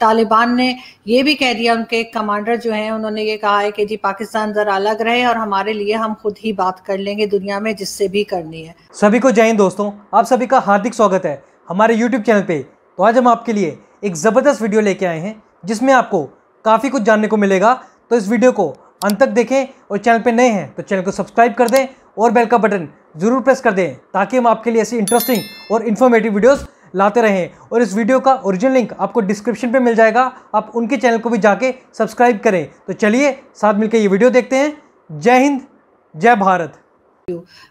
तालिबान ने ये भी कह दिया, उनके कमांडर जो हैं, उन्होंने ये कहा है कि जी पाकिस्तान जरा अलग रहे और हमारे लिए हम खुद ही बात कर लेंगे दुनिया में, जिससे भी करनी है। सभी को जय हिंद दोस्तों, आप सभी का हार्दिक स्वागत है हमारे यूट्यूब चैनल पे। तो आज हम आपके लिए एक ज़बरदस्त वीडियो लेके आए हैं, जिसमें आपको काफ़ी कुछ जानने को मिलेगा। तो इस वीडियो को अंत तक देखें और चैनल पे नए हैं तो चैनल को सब्सक्राइब कर दें और बेल का बटन ज़रूर प्रेस कर दें, ताकि हम आपके लिए ऐसी इंटरेस्टिंग और इन्फॉर्मेटिव वीडियोस लाते रहें। और इस वीडियो का ओरिजिनल लिंक आपको डिस्क्रिप्शन पे मिल जाएगा। आप उनके चैनल को भी जाके सब्सक्राइब करें। तो चलिए, साथ मिलकर ये वीडियो देखते हैं। जय हिंद, जय भारत।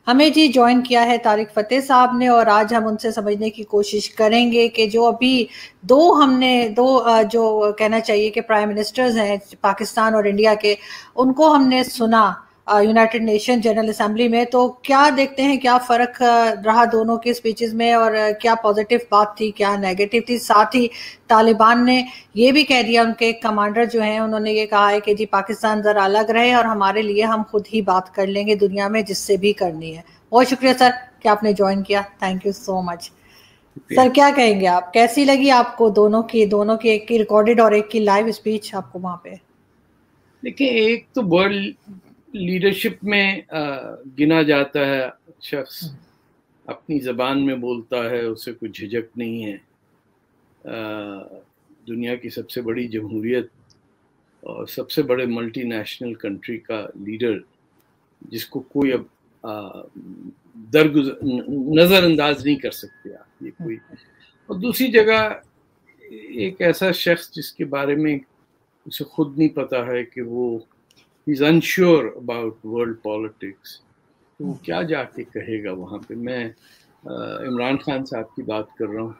हमें जी ज्वाइन किया है तारिक फतेह साहब ने और आज हम उनसे समझने की कोशिश करेंगे कि जो अभी दो हमने, दो जो कहना चाहिए कि प्राइम मिनिस्टर्स हैं, पाकिस्तान और इंडिया के, उनको हमने सुना। यूनाइटेड नेशन जनरल असेंबली में तो क्या देखते हैं क्या फ़र्क रहा दोनों के स्पीचेस में और क्या पॉजिटिव बात थी क्या नेगेटिव थी? साथ ही तालिबान ने ये भी कह दिया उनके कमांडर जो हैं उन्होंने ये कहा है कि जी पाकिस्तान ज़रा अलग रहे और हमारे लिए हम खुद ही बात कर लेंगे दुनिया में जिससे भी करनी है। बहुत शुक्रिया सर कि आपने ज्वाइन किया। Thank you so much sir क्या कहेंगे आप? कैसी लगी आपको दोनों की दोनों की एक की रिकॉर्डेड और एक की लाइव स्पीच आपको वहाँ पे? देखिए एक तो वर्ल्ड लीडरशिप में गिना जाता है शख्स। हम्म। अपनी ज़बान में बोलता है उसे कुछ झिझक नहीं है। दुनिया की सबसे बड़ी जमहूरियत और सबसे बड़े मल्टीनेशनल कंट्री का लीडर जिसको कोई अब दरगुजर नज़रअंदाज नहीं कर सकते आप ये कोई। और दूसरी जगह एक ऐसा शख्स जिसके बारे में उसे खुद नहीं पता है कि वो is unsure about world politics तो वो क्या जाके कहेगा वहाँ पे? मैं इमरान खान साहब की बात कर रहा हूँ।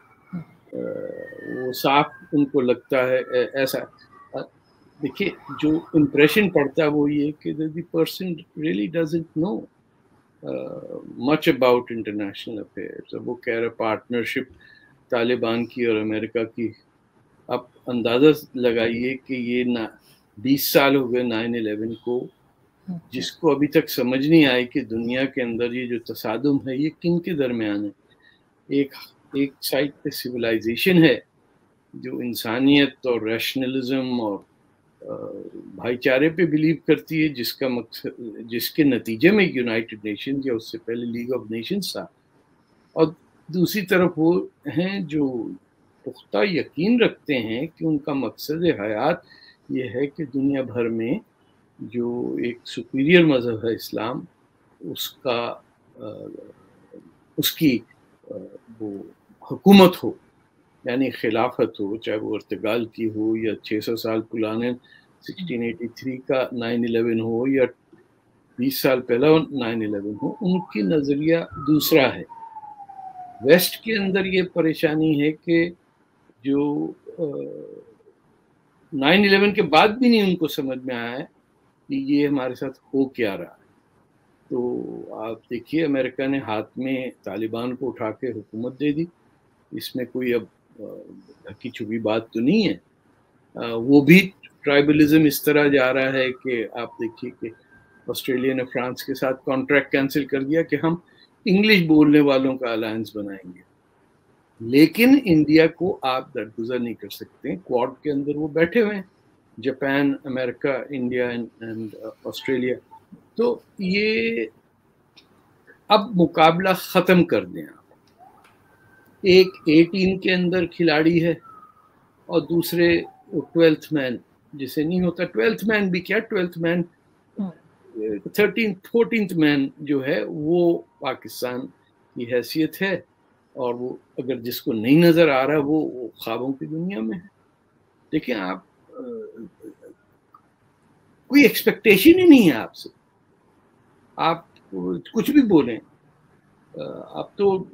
वो साफ़ उनको लगता है ऐसा। देखिए जो इम्प्रेशन पड़ता है वो ये कि the person really doesn't know much about international affairs अब वो कह रहे पार्टनरशिप तालिबान की और अमेरिका की। आप अंदाज़ा लगाइए कि ये ना बीस साल हो गए नाइन इलेवन को। हम्म। जिसको अभी तक समझ नहीं आई कि दुनिया के अंदर ये जो तसादम है ये किन के दरमियान है? एक एक साइड पे सिविलाइजेशन है जो इंसानियत और रैशनलिज्म और भाईचारे पे बिलीव करती है जिसका मकसद जिसके नतीजे में यूनाइटेड नेशन या उससे पहले लीग ऑफ़ नेशंस था। और दूसरी तरफ़ वो हैं जो पुख्ता यकीन रखते हैं कि उनका मकसद हयात ये है कि दुनिया भर में जो एक सुपीरियर मज़हब है इस्लाम, उसका उसकी वो हुकूमत हो, यानी खिलाफत हो, चाहे वो अर्तगाल की हो या 600 साल पुराने 1683 का 9/11 हो या 20 साल पहला 9/11 हो, उनकी नज़रिया दूसरा है। वेस्ट के अंदर ये परेशानी है कि जो नाइन इलेवन के बाद भी नहीं उनको समझ में आया है कि ये हमारे साथ हो क्या रहा है। तो आप देखिए, अमेरिका ने हाथ में तालिबान को उठा के हुकूमत दे दी। इसमें कोई अब ढकी छुपी बात तो नहीं है। वो भी ट्राइबलिज्म इस तरह जा रहा है कि आप देखिए कि ऑस्ट्रेलिया ने फ्रांस के साथ कॉन्ट्रैक्ट कैंसिल कर दिया कि हम इंग्लिश बोलने वालों का अलायंस बनाएँगे। लेकिन इंडिया को आप दरगुजर नहीं कर सकते। क्वाड के अंदर वो बैठे हुए हैं। Japan America India and Australia. तो ये अब मुकाबला ख़त्म कर दें आप। एक ए टीम के अंदर खिलाड़ी है और दूसरे ट्वेल्थ मैन जिसे नहीं होता। ट्वेल्थ मैन भी क्या? Twelfth man thirteen fourteen man जो है वो पाकिस्तान की हैसियत है। और वो अगर जिसको नहीं नज़र आ रहा वो, वो ख्वाबों की दुनिया में है। देखिए आप कोई एक्सपेक्टेशन ही नहीं है आपसे। आप कुछ भी बोलें आप तो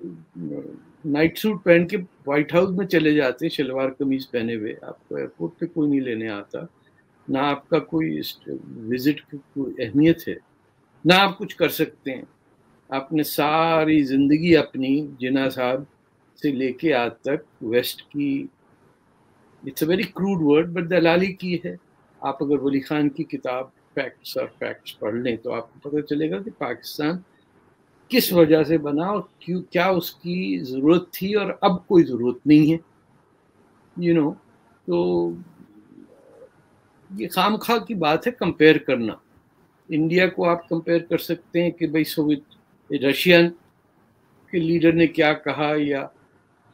नाइट सूट पहन के व्हाइट हाउस में चले जाते शलवार कमीज पहने हुए। आपको एयरपोर्ट पे कोई नहीं लेने आता। ना आपका कोई विज़िट की कोई अहमियत है। ना आप कुछ कर सकते हैं। आपने सारी ज़िंदगी अपनी जिना साहब से लेके आज तक वेस्ट की it's a very crude word but दलाली की है। आप अगर वली खान की किताब फैक्ट्स और फैक्ट्स पढ़ लें तो आपको पता चलेगा कि पाकिस्तान किस वजह से बना और क्यों क्या उसकी ज़रूरत थी और अब कोई ज़रूरत नहीं है। यू you नो know, तो ये खाम खा की बात है कंपेयर करना। इंडिया को आप कंपेयर कर सकते हैं कि भाई सोवियत रशियन के लीडर ने क्या कहा या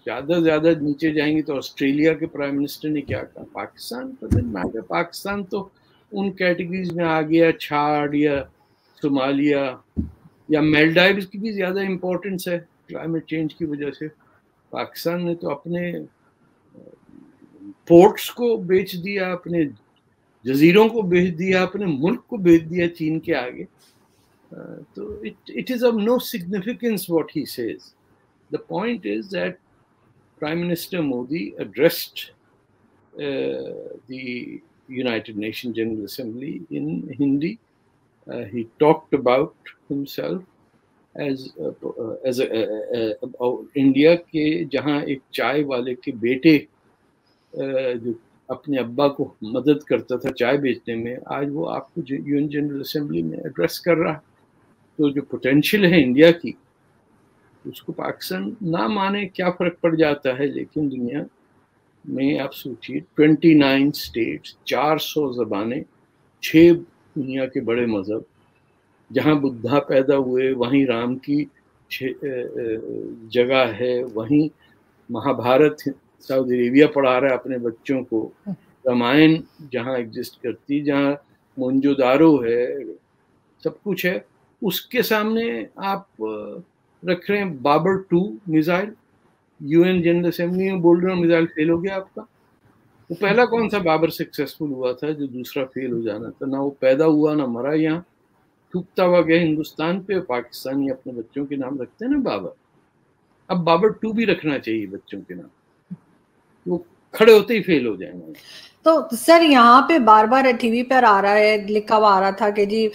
ज़्यादा ज़्यादा नीचे जाएँगे तो ऑस्ट्रेलिया के प्राइम मिनिस्टर ने क्या कहा? पाकिस्तान मैटर पाकिस्तान तो उन कैटेगरीज में आ गया, छाड़ या सोमालिया या मेलडाइव की भी ज़्यादा इम्पोर्टेंस है क्लाइमेट चेंज की वजह से। पाकिस्तान ने तो अपने पोर्ट्स को बेच दिया, अपने जजीरों को बेच दिया, अपने मुल्क को बेच दिया चीन के आगे। तो it it is of no significance what he says the point is that prime minister Modi addressed the United Nations General Assembly in Hindi. Uh, he talked about himself as uh, uh, as India के जहाँ एक चाय वाले के बेटे जो अपने अब्बा को मदद करता था चाय बेचने में आज वो आपको यूएन जनरल असेंबली में एड्रेस कर रहा है तो जो पोटेंशियल है इंडिया की, उसको पाकिस्तान ना माने क्या फ़र्क पड़ जाता है? लेकिन दुनिया में आप सोचिए ट्वेंटी नाइन स्टेट्स चार सौ जबानें छः दुनिया के बड़े मज़हब, जहाँ बुद्धा पैदा हुए, वहीं राम की जगह है, वहीं महाभारत, सऊदी अरेबिया पढ़ा रहा है अपने बच्चों को। रामायण जहाँ एग्जिस्ट करती, जहाँ मुंजोदारो है, सब कुछ है। उसके सामने आप रख रहे हैं Babur two missile. UN General Assembly में बोल रहे हो मिसाइल फेल हो गया आपका। वो पहला कौन सा बाबर सक्सेसफुल हुआ था जो दूसरा फेल हो जाना था? ना वो पैदा हुआ, ना मरा यहाँ। थूकता हुआ गया हिंदुस्तान पे, पाकिस्तानी अपने बच्चों के नाम रखते हैं ना बाबर। अब बाबर टू भी रखना चाहिए बच्चों के नाम। वो खड़े होते ही फेल हो जाएँगे। तो सर यहाँ पे बार बार टीवी पर आ रहा है लिखा हुआ आ रहा था कि जी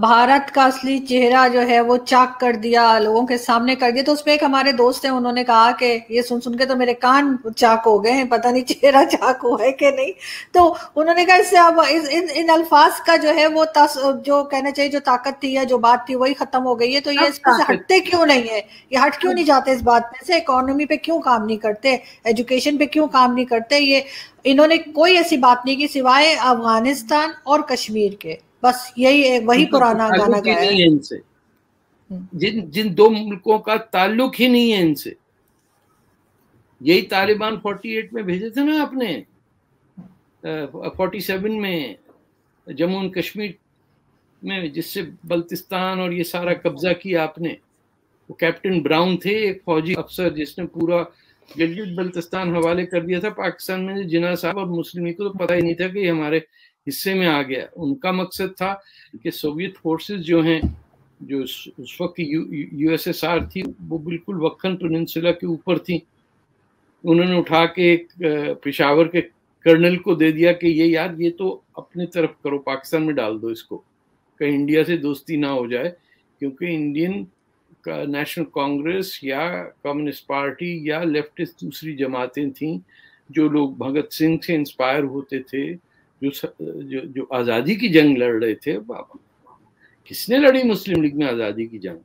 भारत का असली चेहरा जो है वो चाक कर दिया लोगों के सामने कर दिया। तो उसमें एक हमारे दोस्त हैं उन्होंने कहा कि ये सुन सुन के तो मेरे कान चाक हो गए हैं पता नहीं चेहरा चाक हुआ है कि नहीं। तो उन्होंने कहा इससे अब इस इन इन अल्फाज का जो है वो तस जो कहना चाहिए जो ताकत थी या जो बात थी वही खत्म हो गई है। तो ये इससे हटते क्यों नहीं है? ये हट क्यों नहीं जाते इस बात में से? इकोनॉमी पे क्यों काम नहीं करते? एजुकेशन पे क्यों काम नहीं करते? ये इन्होंने कोई ऐसी बात नहीं की सिवाय अफ़गानिस्तान और कश्मीर के। बस यही वही पुराना गाना गाया है। इनसे। हम्म। जिन जिन दो मुल्कों का ताल्लुक ही नहीं है इनसे। यही तालिबान 48 में भेजे थे ना आपने? 47 में जम्मू एंड कश्मीर में जिससे बल्तिस्तान और ये सारा कब्जा किया आपने। वो कैप्टन ब्राउन थे एक फौजी अफसर जिसने पूरा गिलगित बल्तिस्तान हवाले कर दिया था पाकिस्तान में जिना साहब और मुस्लिम को तो पता ही नहीं था कि हमारे हिस्से में आ गया। उनका मकसद था कि सोवियत फोर्सेस जो हैं, जो उस वक्त यूएसएसआर थी, वो बिल्कुल वक्खन पेनिनसुला के ऊपर थी। उन्होंने उठा के एक पेशावर के कर्नल को दे दिया कि ये यार, ये तो अपने तरफ़ करो, पाकिस्तान में डाल दो इसको, कहीं इंडिया से दोस्ती ना हो जाए, क्योंकि इंडियन नेशनल कांग्रेस या कम्युनिस्ट पार्टी या लेफ्टिस्ट दूसरी जमातें थीं, जो लोग भगत सिंह से इंस्पायर होते थे, जो जो जो आज़ादी की जंग लड़ रहे थे बाबा किसने लड़ी मुस्लिम लीग में आज़ादी की जंग?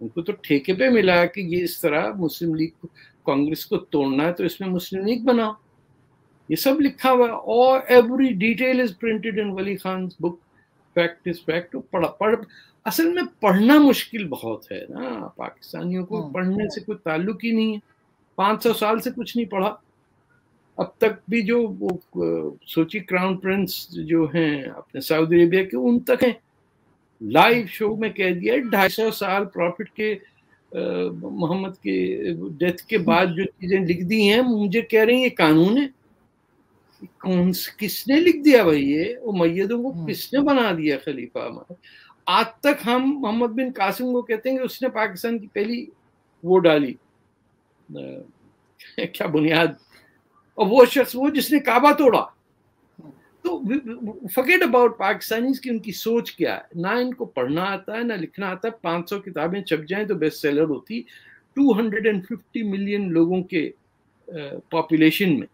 उनको तो ठेके पे मिला कि ये इस तरह मुस्लिम लीग कांग्रेस को तोड़ना है तो इसमें मुस्लिम लीग बनाओ। ये सब लिखा हुआ और every detail is printed in Wali Khan book fact is fact पढ़ पढ़ असल में पढ़ना मुश्किल बहुत है ना। पाकिस्तानियों को हाँ। पढ़ने से कोई ताल्लुक ही नहीं है। पाँच सौ साल से कुछ नहीं पढ़ा। अब तक भी जो वो सोची क्राउन प्रिंस जो हैं अपने सऊदी अरेबिया के उन तक हैं। लाइव शो में कह दिया ढाई सौ साल प्रॉफिट के मोहम्मद के डेथ के बाद जो चीज़ें लिख दी हैं मुझे कह रहे हैं ये कानून है। कौन किसने लिख दिया भाई ये? वो मैदों को हाँ। किसने बना दिया खलीफा हमारा? आज तक हम मोहम्मद बिन कासिम को कहते हैं कि उसने पाकिस्तान की पहली वो डाली। क्या बुनियाद। और वो शख्स वो जिसने काबा तोड़ा। तो फकेट अबाउट पाकिस्तानी की उनकी सोच क्या है। ना इनको पढ़ना आता है, ना लिखना आता है। 500 किताबें छप जाएँ तो बेस्ट सेलर होती। 250 मिलियन लोगों के पॉपुलेशन में।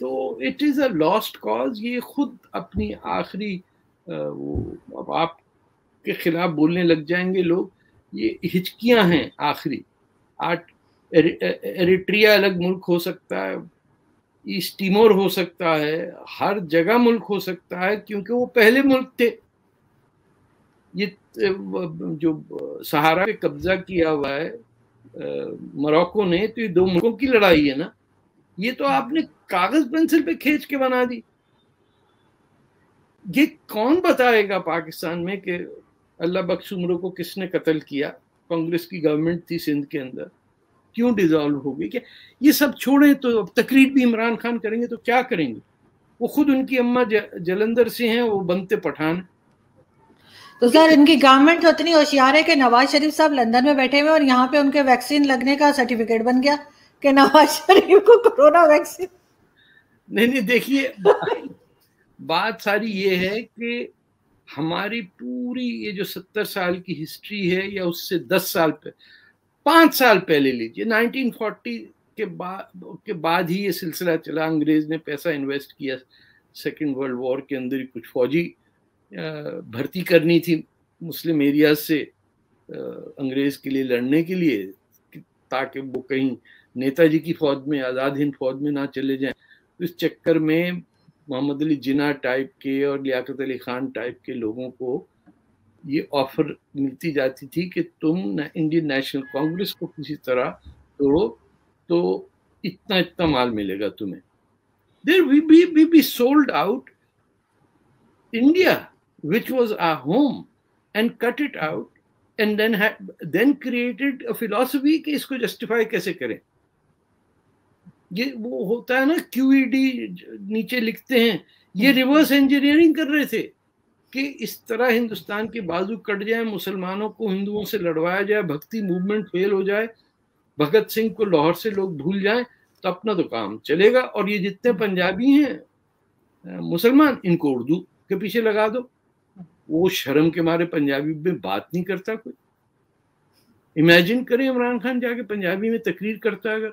तो it is a lost cause ये खुद अपनी आखिरी वो अब आप के खिलाफ बोलने लग जाएँगे लोग, ये हिचकियाँ हैं आखिरी। आठ एरिट्रिया अलग मुल्क हो सकता है, ईस्ट टिमोर हो सकता है, हर जगह मुल्क हो सकता है, क्योंकि वो पहले मुल्क थे। ये जो सहारा पे कब्जा किया हुआ है मोरक्को ने तो ये दो मुल्कों की लड़ाई है ना? ये तो आपने कागज़ पेंसिल पे खींच के बना दी। ये कौन बताएगा पाकिस्तान में कि अल्लाह बख्श उम्र को किसने कत्ल किया? कांग्रेस की गवर्नमेंट थी सिंध के अंदर। क्यों डिजोल्व हो गई क्या ये सब छोड़े तो अब तकरीर भी इमरान खान करेंगे तो क्या करेंगे? वो खुद उनकी अम्मा जलंधर से हैं वो बनते पठान। तो सर इनकी गवर्नमेंट तो इतनी होशियार है कि नवाज़ शरीफ साहब लंदन में बैठे हुए और यहाँ पे उनके वैक्सीन लगने का सर्टिफिकेट बन गया कि नवाज़ शरीफ को कोरोना वैक्सीन नहीं नहीं देखिए बात सारी ये है कि हमारी पूरी ये जो सत्तर साल की हिस्ट्री है या उससे दस साल पे, पाँच साल पहले लीजिए 1940 के बाद के बाद ही ये सिलसिला चला, अंग्रेज़ ने पैसा इन्वेस्ट किया सेकेंड वर्ल्ड वॉर के अंदर ही कुछ फौजी भर्ती करनी थी मुस्लिम एरियाज़ से अंग्रेज़ के लिए लड़ने के लिए ताकि वो कहीं नेताजी की फौज में, आज़ाद हिंद फौज में ना चले जाएँ। तो इस चक्कर में मोहम्मद अली जिना टाइप के और लियाकत अली खान टाइप के लोगों को ये ऑफ़र मिलती जाती थी कि तुम इंडियन नेशनल कांग्रेस को किसी तरह तोड़ो तो इतना इतना माल मिलेगा तुम्हें। There we be we be sold out India which was a home and cut it out and then then created philosophy कि इसको जस्टिफाई कैसे करें? ये वो होता है ना क्यूईडी e नीचे लिखते हैं। ये रिवर्स इंजीनियरिंग कर रहे थे कि इस तरह हिंदुस्तान के बाजू कट जाए मुसलमानों को हिंदुओं से लड़वाया जाए भक्ति मूवमेंट फेल हो जाए भगत सिंह को लाहौर से लोग भूल जाएँ तो अपना तो काम चलेगा। और ये जितने पंजाबी हैं मुसलमान इनको उर्दू के पीछे लगा दो। वो शर्म के मारे पंजाबी में बात नहीं करता कोई। इमेजिन करें इमरान खान जाके पंजाबी में तकरीर करता है अगर।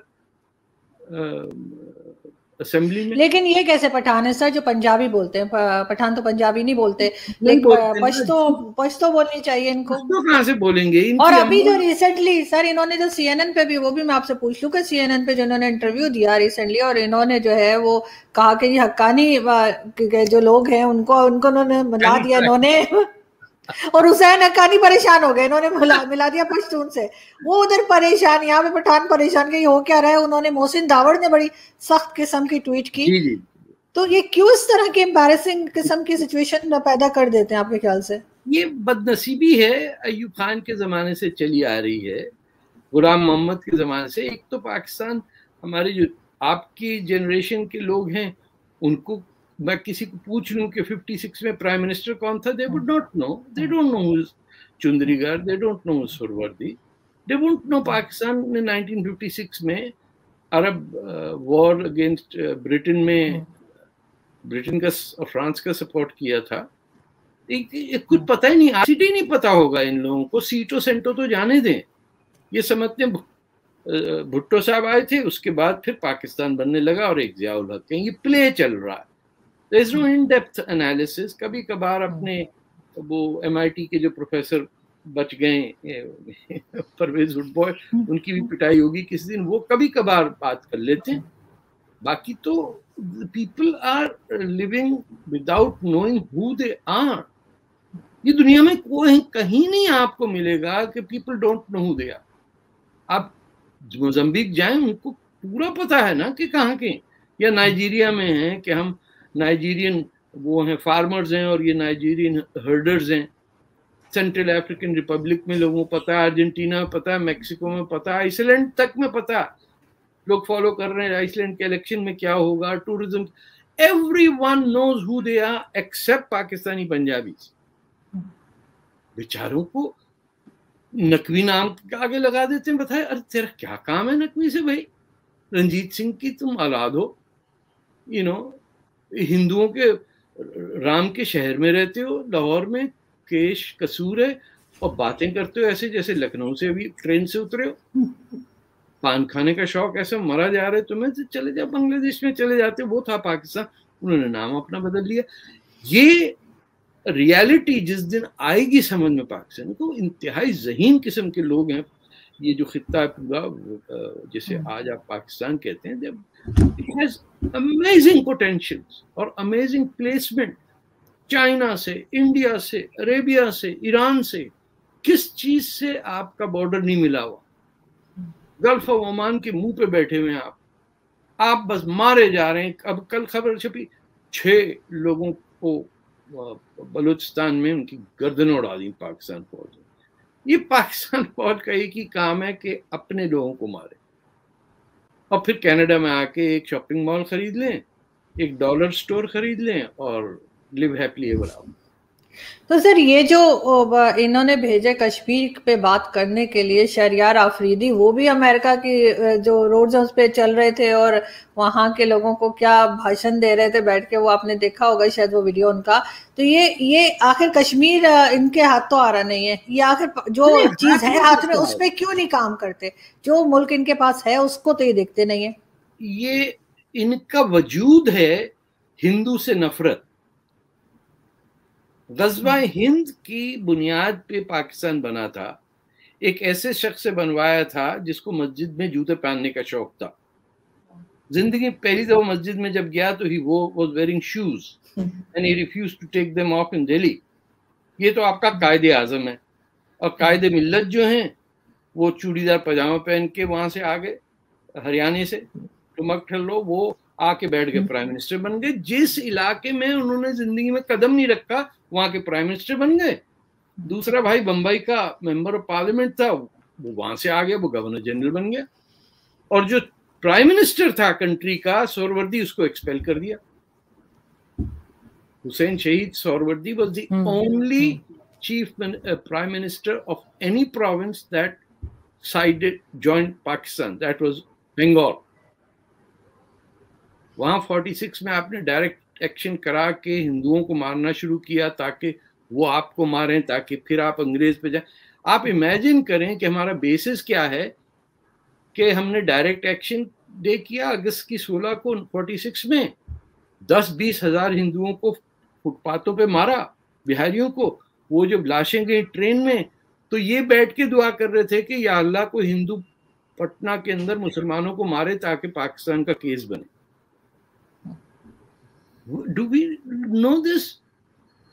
असेंबली में? लेकिन ये कैसे पठान है सर जो पंजाबी बोलते हैं पठान तो पंजाबी नहीं बोलते पश्तो पश्तो बोलनी चाहिए इनको। तो कहाँ से बोलेंगे? और अभी जो रिसेंटली सर इन्होंने जो सीएनएन पे भी वो भी मैं आपसे पूछ लूँ कि सीएनएन पे जो इन्होंने इंटरव्यू दिया रिसेंटली और इन्होंने जो है वो कहा कि ये हक्कानी जो लोग हैं उनको उनको उन्होंने मिला दिया इन्होंने और हुसैन हक्कानी परेशान हो गए इन्होंने मिला मिला दिया पश्तून से। वो उधर परेशान यहाँ पे पठान परेशान के हो क्या रहा है? उन्होंने मोहसिन दावड़ ने बड़ी सख्त किस्म की ट्वीट की। जी जी। तो ये क्यों इस तरह की एम्बेरसिंग किस्म की सिचुएशन पैदा कर देते हैं आपके ख्याल से? ये बदनसीबी है अयूब खान के ज़माने से चली आ रही है। गुलाम मोहम्मद के ज़माने से। एक तो पाकिस्तान हमारे जो आपकी जनरेशन के लोग हैं उनको मैं किसी को पूछ लूँ कि 56 में प्राइम मिनिस्टर कौन था they would not know they don't know Chundrigar they don't know Suhrawardy they would know Pakistan में 1956 में अरब वॉर अगेंस्ट ब्रिटेन में ब्रिटेन का और फ्रांस का सपोर्ट किया था। एक, एक कुछ पता ही नहीं सीट ही नहीं पता होगा इन लोगों को। सीटो सेंटो तो जाने दें। ये समझते हैं भुट्टो साहब आए थे उसके बाद फिर पाकिस्तान बनने लगा और एक जियाउल हक ये प्ले चल रहा है। Is no in depth analysis कभी कभार अपने वो एमआईटी के जो प्रोफेसर बच गए परवेज बॉय उनकी भी पिटाई होगी किसी दिन वो कभी कभार बात कर लेते हैं। बाकी तो people are living without knowing who they are ये दुनिया में कोई कहीं नहीं आपको मिलेगा कि people don't know who they are आप मोजम्बिक जाए उनको पूरा पता है ना कि कहाँ के या नाइजीरिया में है कि हम नाइजीरियन वो हैं फार्मर्स हैं और ये नाइजीरियन हर्डर्स हैं। सेंट्रल अफ्रीकन रिपब्लिक में लोगों को पता है अर्जेंटीना में पता है मैक्सिको में पता है आइसलैंड तक में पता लोग फॉलो कर रहे हैं आइसलैंड के इलेक्शन में क्या होगा tourism every one knows who they are except Pakistani Punjabi बेचारों को नकवी नाम आगे लगा देते हैं बताए अरे तेरा क्या काम है नकवी से भाई? रंजीत सिंह की तुम औलाद हो। यू you नो know, हिंदुओं के, राम के शहर में रहते हो, लाहौर में केश कसूर है, और बातें करते हो ऐसे जैसे लखनऊ से अभी ट्रेन से उतरे हो। पान खाने का शौक ऐसा मरा जा रहा तुम्हें तो चले जाओ बांग्लादेश में चले जाते वो था पाकिस्तान, उन्होंने नाम अपना बदल लिया। ये रियलिटी जिस दिन आएगी समझ में पाकिस्तान को, इंतहाई जहीन किस्म के लोग हैं ये जो खत्ता है पूरा जिसे हम्म। आज आप पाकिस्तान कहते हैं हैज़ अमेजिंग पोटेंशियल और अमेजिंग प्लेसमेंट चाइना से इंडिया से अरेबिया से ईरान से किस चीज़ से आपका बॉर्डर नहीं मिला हुआ? गल्फ ऑफ़ ओमान के मुँह पे बैठे हुए हैं आप। आप बस मारे जा रहे हैं। अब कल खबर छपी छह लोगों को बलूचिस्तान में उनकी गर्दन उड़ा दी पाकिस्तान फौज ये पाकिस्तान फौज का एक ही काम है कि अपने लोगों को मारे। और फिर कनाडा में आके एक शॉपिंग मॉल खरीद लें, एक डॉलर स्टोर खरीद लें और लिव हैप्पीली एवर आफ्टर तो सर ये जो इन्होंने भेजे कश्मीर पे बात करने के लिए शरियार आफरीदी वो भी अमेरिका की जो रोड्स उस पे चल रहे थे और वहाँ के लोगों को क्या भाषण दे रहे थे बैठ के वो आपने देखा होगा शायद वो वीडियो उनका। तो ये ये आखिर कश्मीर इनके हाथ तो आ रहा नहीं है। ये आखिर जो चीज़ है हाथ में उस पर क्यों नहीं काम करते? जो मुल्क इनके पास है उसको तो ये देखते नहीं है। ये इनका वजूद है हिंदू से नफरत। गजबा हिंद की बुनियाद पे पाकिस्तान बना था। एक ऐसे शख्स से बनवाया था जिसको मस्जिद में जूते पहनने का शौक था। ज़िंदगी पहली दफ़ा मस्जिद में जब गया तो ही वो was wearing shoes and he refuse to take them off in Delhi ये तो आपका कायदे आज़म है। और कायदे मिल्लत जो हैं वो चूड़ीदार पजामा पहन के वहाँ से आ गए हरियाणा से। टुमक ठल्लो वो आके बैठ गए प्राइम मिनिस्टर बन गए। जिस इलाके में उन्होंने ज़िंदगी में कदम नहीं रखा वहाँ के प्राइम मिनिस्टर बन गए। दूसरा भाई बंबई का मेंबर ऑफ़ पार्लियामेंट था वो वहाँ से आ गया वो गवर्नर जनरल बन गया। और जो प्राइम मिनिस्टर था कंट्री का सोरवर्दी उसको एक्सपेल कर दिया। Hussain Shaheed Suhrawardy was the only chief prime minister of any province that sided joint Pakistan that was Bengal वहाँ 46 में आपने डायरेक्ट एक्शन करा के हिंदुओं को मारना शुरू किया ताकि वो आपको मारें, ताकि फिर आप अंग्रेज़ पे जाए। आप इमेजिन करें कि हमारा बेसिस क्या है कि हमने डायरेक्ट एक्शन डे किया अगस्त की 16 को 46 में। दस बीस हज़ार हिंदुओं को फुटपाथों पे मारा, बिहारियों को। वो जब लाशें गई ट्रेन में तो ये बैठ के दुआ कर रहे थे कि या अल्लाह को हिंदू पटना के अंदर मुसलमानों को मारे ताकि पाकिस्तान का केस बने। Do we know this?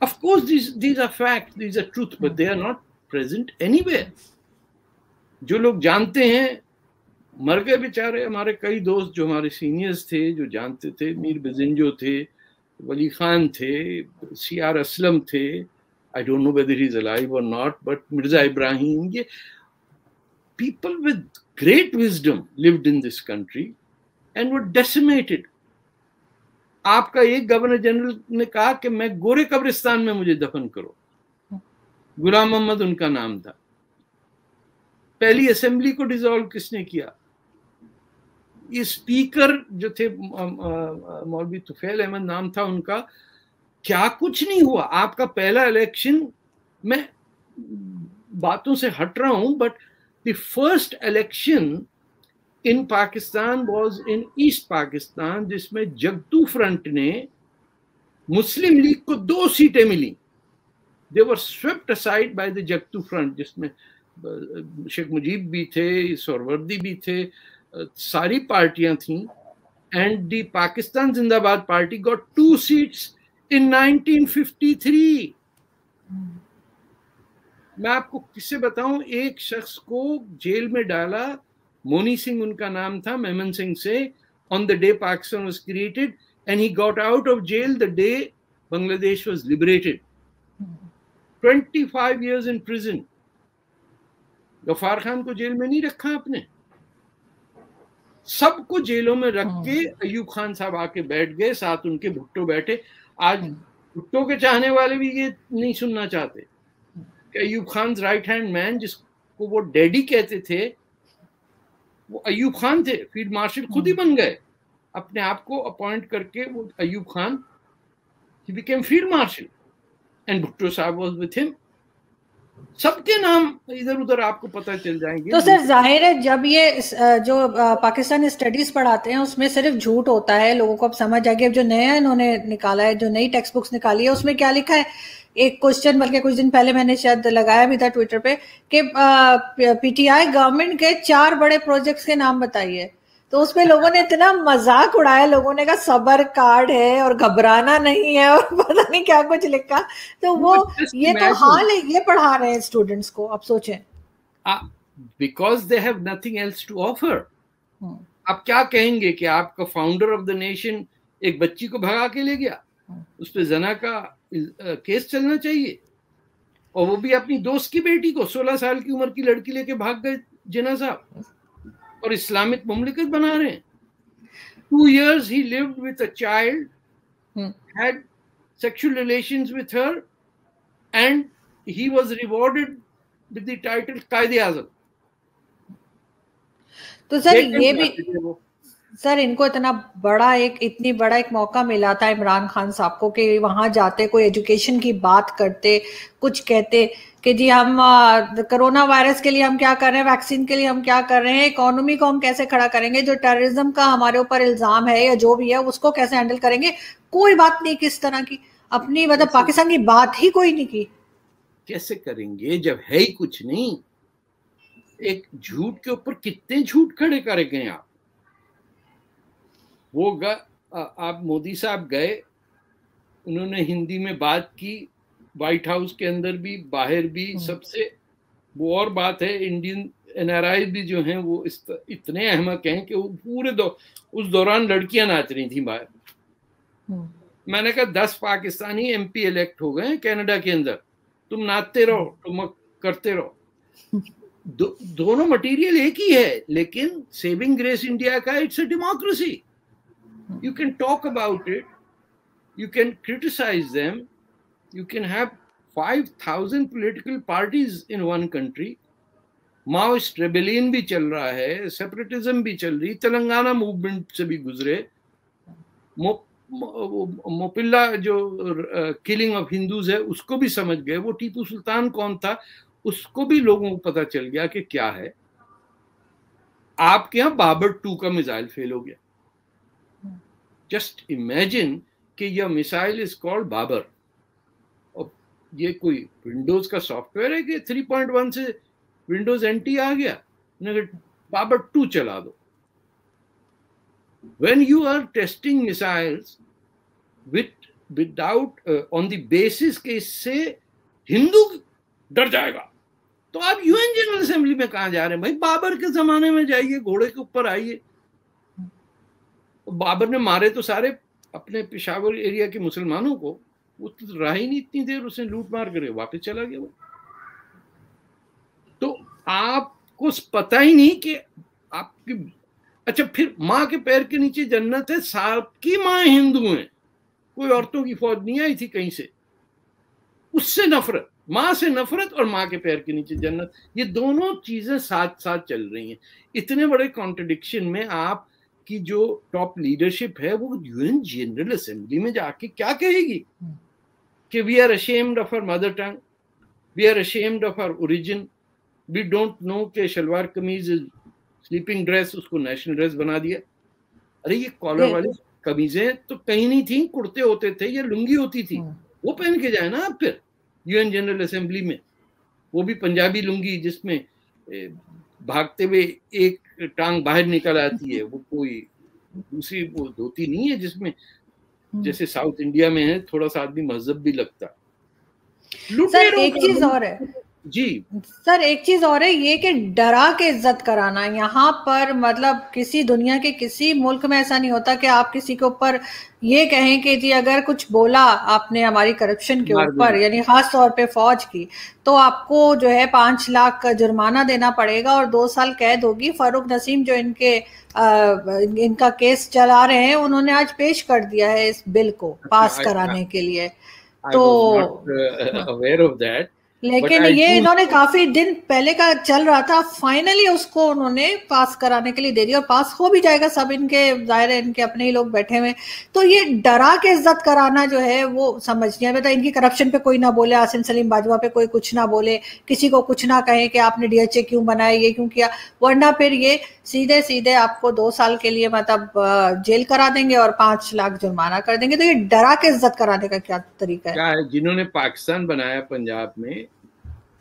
Of course, these, these are facts, these are truth, but they are not present anywhere. जो लोग जानते हैं मर गए बेचारे हमारे कई दोस्त जो हमारे सीनियर्स थे जो जानते थे मीर बिजिंजो थे वली खान थे सी आर असलम थे I don't know whether is alive और नॉट बट मिर्ज़ा इब्राहिम ये people with great wisdom lived in this country and were decimated आपका एक गवर्नर जनरल ने कहा कि मैं गोरे कब्रिस्तान में मुझे दफन करो। गुलाम मोहम्मद उनका नाम था। पहली असेंबली को डिसॉल्व किसने किया? ये स्पीकर जो थे मौलवी तुफैल अहमद नाम था उनका। क्या कुछ नहीं हुआ? आपका पहला इलेक्शन मैं बातों से हट रहा हूँ but the first election in Pakistan was in east Pakistan जिसमें जगतू फ्रंट ने मुस्लिम लीग को दो सीटें मिली। They were swept aside by the Jukto Front जिसमें शेख मुजीब भी थे सोरवर्दी भी थे सारी पार्टियाँ थी and the Pakistan Zindabad party got two seats in 1953 मैं आपको किससे बताऊँ एक शख्स को जेल में डाला मोनी सिंह उनका नाम था मेमन सिंह से on the day Pakistan was created and he got out of jail the day Bangladesh was liberated 25 years in prison Ghaffar Khan को जेल में नहीं रखा आपने सबको जेलों में रख के। अयूब खान साहब आके बैठ गए साथ उनके भुट्टो बैठे आज भुट्टो के चाहने वाले भी ये नहीं सुनना चाहते कि Ayub Khan right hand man जिसको वो डैडी कहते थे वो अयूब खान थे फ़ील्ड मार्शल खुद ही बन गए। अपने आप को अपॉइंट करके वो अयूब खान ही became field marshal and Bhutto साहब वाज विथ हिम सबके नाम इधर उधर आपको पता चल जाएँगे। तो सर ज़ाहिर है जब ये जो पाकिस्तान स्टडीज़ पढ़ाते हैं उसमें सिर्फ़ झूठ होता है लोगों को अब समझ आ गया। जो नया इन्होंने निकाला है जो नई टेक्स्ट बुक्स निकाली है उसमें क्या लिखा है? एक क्वेश्चन बल्कि कुछ दिन पहले मैंने शायद लगाया भी था ट्विटर पे कि पीटीआई गवर्नमेंट के चार बड़े प्रोजेक्ट्स के नाम बताइए। तो उसमें लोगों ने इतना मज़ाक उड़ाया लोगों ने कहा सबर कार्ड है और घबराना नहीं है और पता नहीं क्या कुछ लिखा। तो वो ये तो हाल है ये पढ़ा रहे हैं स्टूडेंट्स को अब सोचें। Because they have nothing else to offer आप क्या कहेंगे कि आपका फाउंडर ऑफ़ द नेशन एक बच्ची को भगा के ले गया? हम्म। उस पर जना का केस चलना चाहिए। और वो भी अपनी दोस्त की बेटी को 16 साल की उम्र की लड़की लेके भाग गए जिना साहब। और इस्लामिक ममलिकत बना रहे हैं। Two years he lived with a child had sexual relations with her and he was rewarded with the title Quaid-e Azam तो सर ये भी सर इनको इतना बड़ा एक इतनी बड़ा एक मौका मिला था इमरान खान साहब को कि वहाँ जाते कोई एजुकेशन की बात करते कुछ कहते कि जी हम कोरोना वायरस के लिए हम क्या कर रहे हैं वैक्सीन के लिए हम क्या कर रहे हैं इकोनॉमी को हम कैसे खड़ा करेंगे जो टेररिज्म का हमारे ऊपर इल्ज़ाम है या जो भी है उसको कैसे हैंडल करेंगे? कोई बात नहीं किस तरह की अपनी मतलब पाकिस्तान की बात ही कोई नहीं की। कैसे करेंगे? जब है ही कुछ नहीं। एक झूठ के ऊपर कितने झूठ खड़े करेंगे आप? वो ग, आप मोदी साहब गए उन्होंने हिंदी में बात की व्हाइट हाउस के अंदर भी बाहर भी हम्म। सबसे वो और बात है इंडियन एनआरआई भी जो हैं वो इस इतने अहमक हैं कि वो पूरे दो उस दौरान लड़कियाँ नाच रही थी बाहर। हम्म। मैंने कहा दस पाकिस्तानी एमपी इलेक्ट हो गए कनाडा के अंदर। तुम नाचते रहो तुम करते रहो। दो, दोनों मटेरियल एक ही है लेकिन सेविंग ग्रेस इंडिया का it's a democracy You can talk about it. You can criticize them. You can have 5,000 political parties in one country. Maoist rebellion भी चल रहा है सेपरेटिज्म भी चल रही तेलंगाना मूवमेंट से भी गुजरे मो, मोपिल्ला जो किलिंग ऑफ़ हिंदूज है उसको भी समझ गए वो टीपू सुल्तान कौन था उसको भी लोगों को पता चल गया कि क्या है आपके यहाँ बाबर टू का मिसाइल फेल हो गया जस्ट इमेजिन कि यह मिसाइल इज़ कॉल्ड बाबर और ये कोई विंडोज़ का सॉफ्टवेयर है कि 3.1 से विंडोज़ एंटी आ गया? बाबर टू चला दो। You are testing missiles with without uh, on the basis के इससे हिंदू डर जाएगा। तो आप यूएन जनरल असेंबली में कहा जा रहे हैं? भाई बाबर के जमाने में जाइए घोड़े के ऊपर आइए। बाबर ने मारे तो सारे अपने पिशावर एरिया के मुसलमानों को, वो तो रहा ही नहीं इतनी देर, उसने लूट मार करे, वापस चला गया वो। तो आपको पता ही नहीं कि आपकी अच्छा फिर माँ के पैर के नीचे जन्नत है सबकी माँ हिंदू है। कोई औरतों की फौज नहीं आई थी कहीं से। उससे नफरत, माँ से नफरत और माँ के पैर के नीचे जन्नत, ये दोनों चीज़ें साथ साथ चल रही हैं। इतने बड़े कॉन्ट्रडिक्शन में आप की जो टॉप लीडरशिप है वो यूएन जनरल असेंबली में जाके क्या कहेगी? हम्म। कि we are ashamed of our mother tongue we are ashamed of our origin we don't know के शलवार कमीज स्लीपिंग ड्रेस उसको नेशनल ड्रेस बना दिया। अरे ये कॉलर वाली कमीजें तो कहीं नहीं थी कुर्ते होते थे ये लुंगी होती थी। हम्म। वो पहन के जाए ना आप फिर यूएन जनरल असेंबली में। वो भी पंजाबी लुंगी जिसमें भागते हुए एक टांग बाहर निकल आती है वो कोई दूसरी वो धोती नहीं है जिसमें हम्म। जैसे साउथ इंडिया में है थोड़ा सा आदमी मज़हब भी लगता। सर एक चीज़ और है। जी। सर एक चीज़ और है ये कि डरा के इज़्ज़त कराना यहाँ पर मतलब किसी दुनिया के किसी मुल्क में ऐसा नहीं होता कि आप किसी के ऊपर ये कहें कि जी अगर कुछ बोला आपने हमारी करप्शन के ऊपर यानी खास तौर पे फौज की तो आपको जो है पाँच लाख का जुर्माना देना पड़ेगा और दो साल कैद होगी। फारूक नसीम जो इनके आ, इनका केस चला रहे हैं उन्होंने आज पेश कर दिया है इस बिल को पास कराने के लिए। तो अवेयर ऑफ़ दैट लेकिन ये इन्होंने काफ़ी दिन पहले का चल रहा था फाइनली उसको उन्होंने पास कराने के लिए दे दिया और पास हो भी जाएगा सब इनके ज़ाहिर है इनके अपने ही लोग बैठे हुए तो ये डरा के इज़्ज़त कराना जो है वो समझ नहीं आता। इनकी करप्शन पे कोई ना बोले आसिम सलीम बाजवा पे कोई कुछ ना बोले किसी को कुछ ना कहे कि आपने डीएचए क्यों बनाया ये क्यों किया? वरना फिर ये सीधे सीधे आपको दो साल के लिए मतलब जेल करा देंगे और पाँच लाख जुर्माना कर देंगे। तो ये डरा के इज़्ज़त कराने का क्या तरीका है? है? जिन्होंने पाकिस्तान बनाया पंजाब में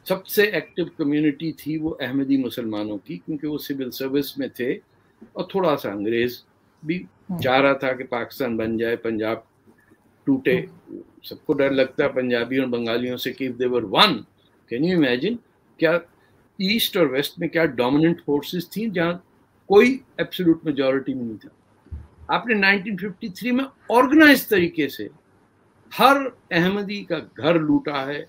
सबसे एक्टिव कम्युनिटी थी वो अहमदी मुसलमानों की क्योंकि वो सिविल सर्विस में थे और थोड़ा सा अंग्रेज़ भी हम्म। चाह रहा था कि पाकिस्तान बन जाए पंजाब टूटे सबको डर लगता है पंजाबी और बंगालियों से कि they were one can you imagine क्या ईस्ट और वेस्ट में क्या डोमिनेंट फोर्सेस थी जहाँ कोई एब्सोल्यूट मेजोरिटी में नहीं था आपने 1953 में ऑर्गेनाइज तरीके से हर अहमदी का घर लूटा है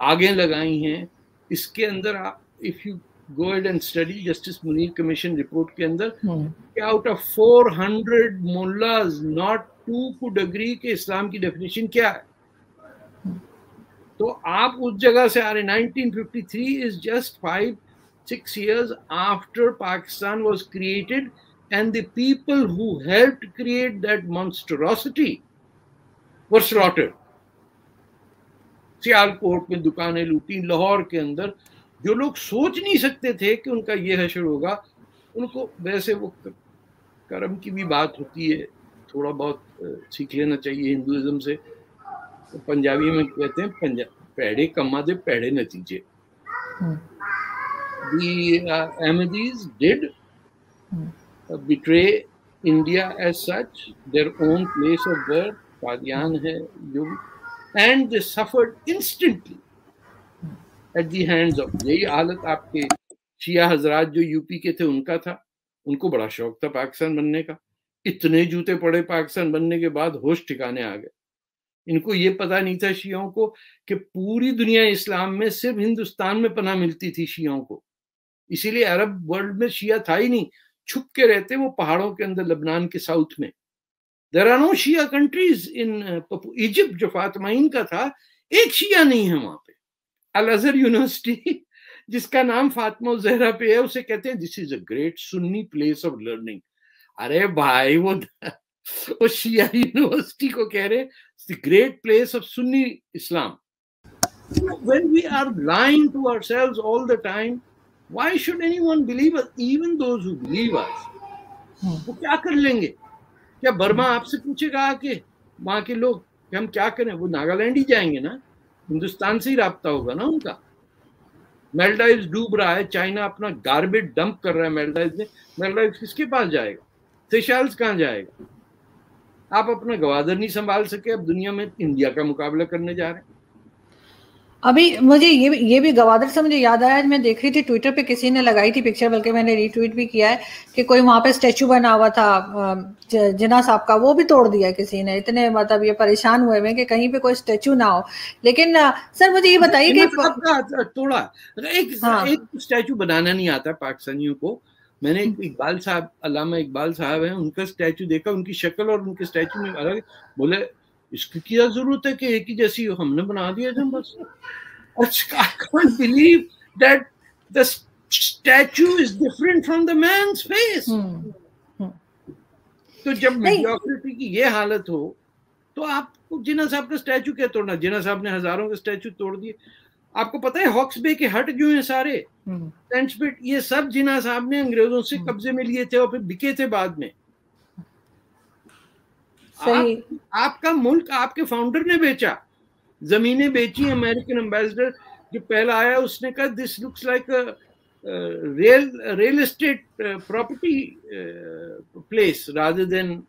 आगे लगाई हैं। इसके अंदर आप if you go ahead and study justice Munir commission report के अंदर out of 400 mullahs not two could agree के इस्लाम की डेफिनेशन क्या है। तो आप उस जगह से आ रहे 1953 is just five six years after Pakistan was created and the people who helped create that monstrosity were slaughtered Sialkot में दुकानें लूटी लाहौर के अंदर। जो लोग सोच नहीं सकते थे कि उनका ये हशर होगा उनको वैसे वो कर्म की भी बात होती है। थोड़ा बहुत सीख लेना चाहिए हिंदुज़म से। तो पंजाबी में कहते हैं पंजाब पैड़े कमा दे पैड़े नतीजे। Betray India as such their own place of birth Qadian है जो भी and they suffered instantly at the hands of, यही हालत आपके शिया हजरात जो यूपी के थे, उनका था। उनको बड़ा शौक था पाकिस्तान बनने का। इतने जूते पड़े पाकिस्तान बनने के बाद होश ठिकाने आ गए। इनको ये पता नहीं था शियाओं को कि पूरी दुनिया इस्लाम में सिर्फ़ हिंदुस्तान में पना मिलती थी शियाओं को। इसीलिए अरब वर्ल्ड में शिया था ही नहीं। छुप के रहते वो पहाड़ों के अंदर, लबनान के साउथ में। There are no Shia countries in Egypt जो फातमाइन का था एक शिया नहीं है वहाँ पे। अल अजहर यूनिवर्सिटी जिसका नाम फातमा जहरा पे है उसे कहते हैं this is a great Sunni place of learning अरे भाई वो वो शिया यूनिवर्सिटी को कह रहे great place of Sunni Islam when we are lying to ourselves all the time why should anyone believe us? Even those who believe us वो क्या कर लेंगे? क्या बर्मा आपसे पूछेगा आके? वहाँ के लोग, कि हम क्या करें? वो नागालैंड ही जाएँगे ना? हिंदुस्तान से ही रहा होगा ना उनका। मेलडाइव डूब रहा है, चाइना अपना गार्बेज डंप कर रहा है मेलडाइव में। मेलडाइव किसके पास जाएगा? सेशल्स कहाँ जाएगा? आप अपना गवादर नहीं संभाल सके, अब दुनिया में इंडिया का मुकाबला करने जा रहे हैं। अभी मुझे ये भी ये भी गवादर से मुझे याद आया मैं देख रही थी ट्विटर पे किसी ने लगाई थी पिक्चर बल्कि मैंने रीट्वीट भी किया है कि कोई वहाँ पे स्टेचू बना हुआ था जिना साहब का वो भी तोड़ दिया किसी ने। इतने मतलब ये परेशान हुए हैं कि कहीं पे कोई स्टेचू ना हो। लेकिन सर मुझे ये बताइए कि तोड़ा एक हाँ। एक स्टेचू बनाना नहीं आता पाकिस्तानियों को। मैंने इकबाल साहब अलामा इकबाल साहब हैं उनका स्टैचू देखा उनकी शक्ल और उनके स्टैचू में अलग बोले इसकी क्या ज़रूरत है कि एक ही जैसी हमने बना दिया जब बस? I can't believe that the statue is different from the man's face. तो जब मेडियोक्रिटी की ये हालत हो तो आपको जिना साहब का स्टैचू क्या तोड़ना? जिना साहब ने हज़ारों के स्टैचू तोड़ दिए। आपको पता है हॉक्स बे के हट जो है सारे? सेंटस्पिट ये सब जिना साहब ने अंग्रेज़ों से कब्जे में लिए थे और फिर बिके थे बाद में। आप, आपका मुल्क आपके फाउंडर ने बेचा। जमीनें बेची अमेरिकन एम्बेसडर जो पहला आया उसने कहा this looks like real real estate property place rather than